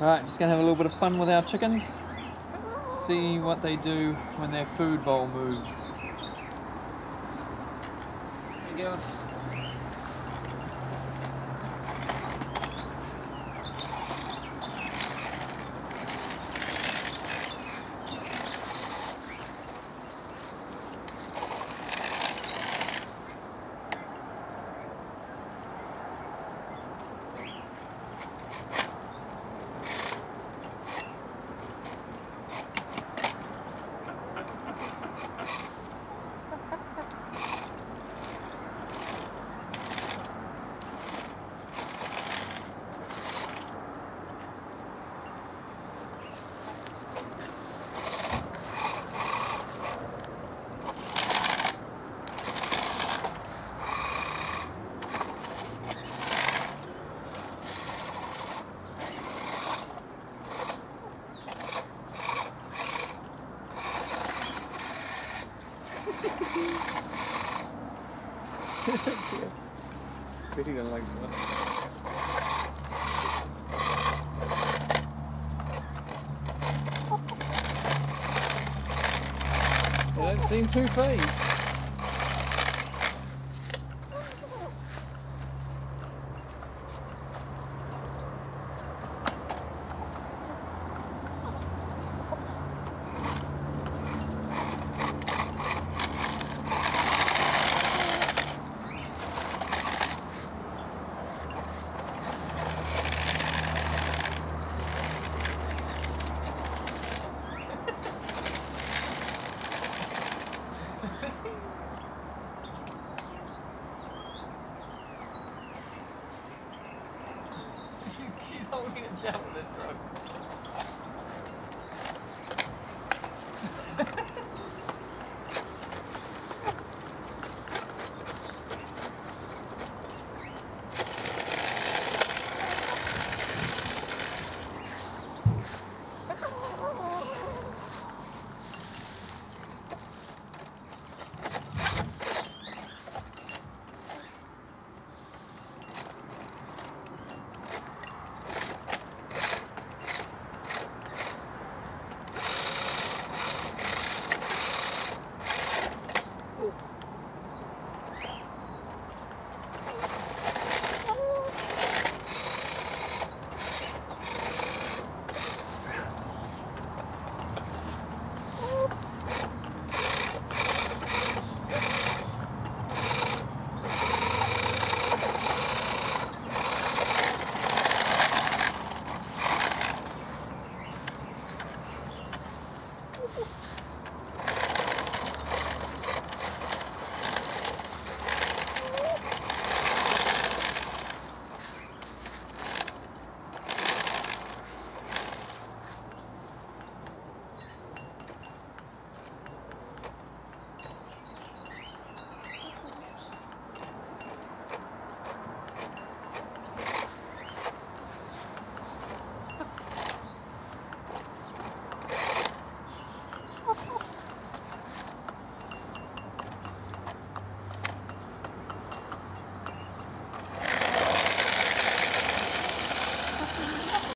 Right, just gonna have a little bit of fun with our chickens. See what they do when their food bowl moves. Hey girls. Pretty gonna like that. They don't seem too fazed. she's, holding it down with her tongue.